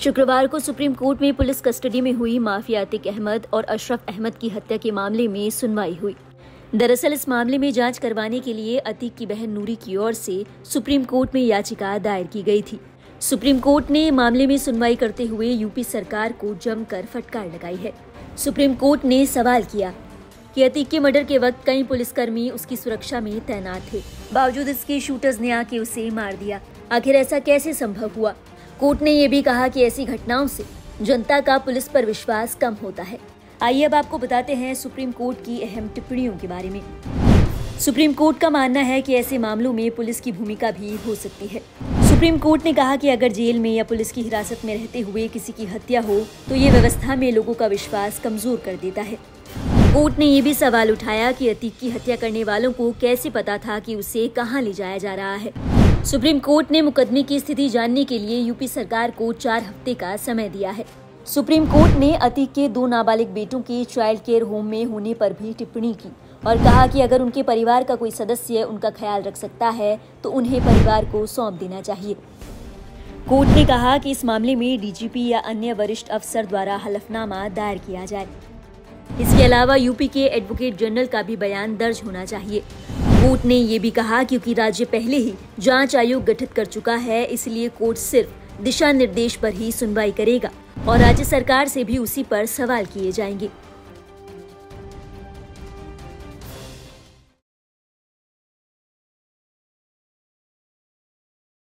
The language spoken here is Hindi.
शुक्रवार को सुप्रीम कोर्ट में पुलिस कस्टडी में हुई माफिया अतिक अहमद और अशरफ अहमद की हत्या के मामले में सुनवाई हुई। दरअसल इस मामले में जाँच करवाने के लिए अतीक की बहन नूरी की ओर से सुप्रीम कोर्ट में याचिका दायर की गई थी। सुप्रीम कोर्ट ने मामले में सुनवाई करते हुए यूपी सरकार को जमकर फटकार लगाई है। सुप्रीम कोर्ट ने सवाल किया कि अतीक के मर्डर के वक्त कई पुलिसकर्मी उसकी सुरक्षा में तैनात थे। बावजूद इसके शूटर्स ने आके उसे मार दिया। आखिर ऐसा कैसे संभव हुआ? कोर्ट ने यह भी कहा कि ऐसी घटनाओं से जनता का पुलिस पर विश्वास कम होता है। आइए अब आपको बताते हैं सुप्रीम कोर्ट की अहम टिप्पणियों के बारे में। सुप्रीम कोर्ट का मानना है कि ऐसे मामलों में पुलिस की भूमिका भी हो सकती है। सुप्रीम कोर्ट ने कहा कि अगर जेल में या पुलिस की हिरासत में रहते हुए किसी की हत्या हो तो ये व्यवस्था में लोगों का विश्वास कमज़ोर कर देता है। कोर्ट ने ये भी सवाल उठाया कि अतीक की हत्या करने वालों को कैसे पता था कि उसे कहाँ ले जाया जा रहा है? सुप्रीम कोर्ट ने मुकदमे की स्थिति जानने के लिए यूपी सरकार को चार हफ़्ते का समय दिया है। सुप्रीम कोर्ट ने अतीक के दो नाबालिग बेटों के चाइल्ड केयर होम में होने पर भी टिप्पणी की और कहा कि अगर उनके परिवार का कोई सदस्य उनका ख्याल रख सकता है तो उन्हें परिवार को सौंप देना चाहिए। कोर्ट ने कहा कि इस मामले में डीजीपी या अन्य वरिष्ठ अफसर द्वारा हलफनामा दायर किया जाए। इसके अलावा यूपी के एडवोकेट जनरल का भी बयान दर्ज होना चाहिए। कोर्ट ने ये भी कहा क्योंकि राज्य पहले ही जाँच आयोग गठित कर चुका है, इसलिए कोर्ट सिर्फ़ दिशा निर्देश पर ही सुनवाई करेगा और राज्य सरकार से भी उसी पर सवाल किए जाएँगे।